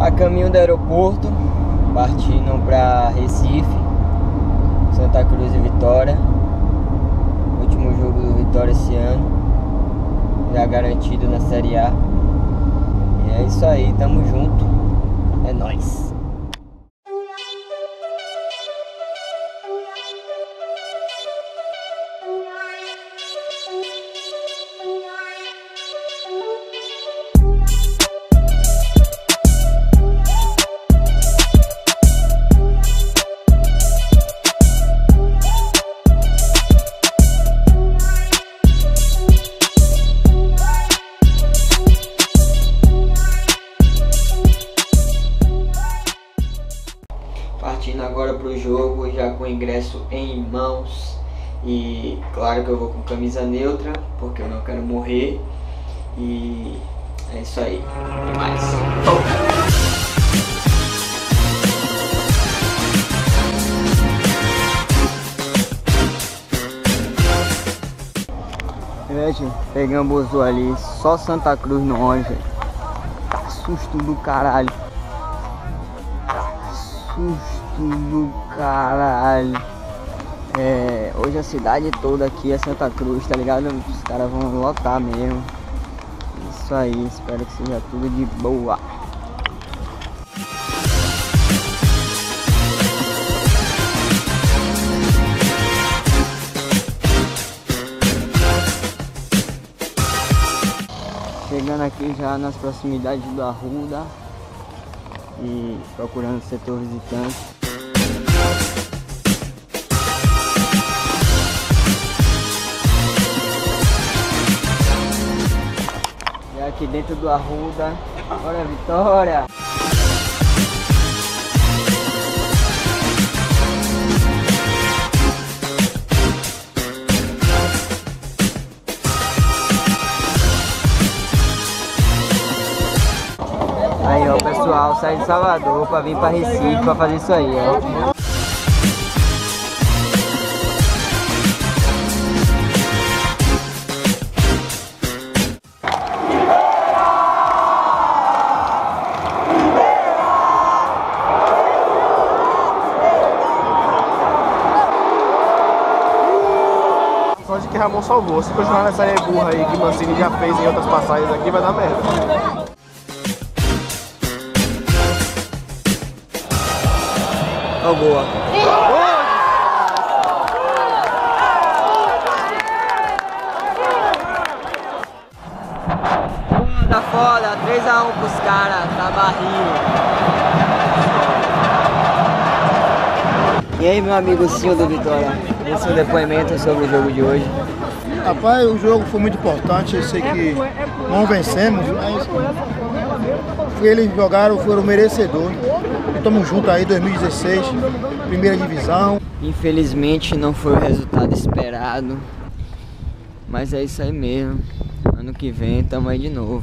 A caminho do aeroporto, partindo para Recife, Santa Cruz e Vitória. Último jogo do Vitória esse ano. Já garantido na Série A. E é isso aí, tamo junto. É nóis. Partindo agora pro jogo, já com o ingresso em mãos. E claro que eu vou com camisa neutra, porque eu não quero morrer. E é isso aí. Até mais. Gente, pegamos ali, só Santa Cruz no ônibus. Susto do caralho susto do caralho. É, hoje a cidade toda aqui é Santa Cruz, tá ligado? Os caras vão lotar mesmo. Isso aí, espero que seja tudo de boa. Chegando aqui já nas proximidades do Arruda e procurando setor visitante. E aqui dentro do Arruda, olha a Vitória! Aí ó, o pessoal sai de Salvador pra vir pra Recife pra fazer isso aí, ó. Que Ramon salvou. Se continuar nessa burra aí que Mancini já fez em outras passagens aqui, vai dar merda. Ó, boa. Foda, foda, 3x1 pros caras da barriga. E aí, meu amigo Sil do Vitória, esse é o depoimento sobre o jogo de hoje. Rapaz, o jogo foi muito importante, eu sei que não vencemos, mas eles jogaram, foram merecedores. Estamos juntos aí, 2016, primeira divisão. Infelizmente não foi o resultado esperado, mas é isso aí mesmo. Ano que vem tamo aí de novo.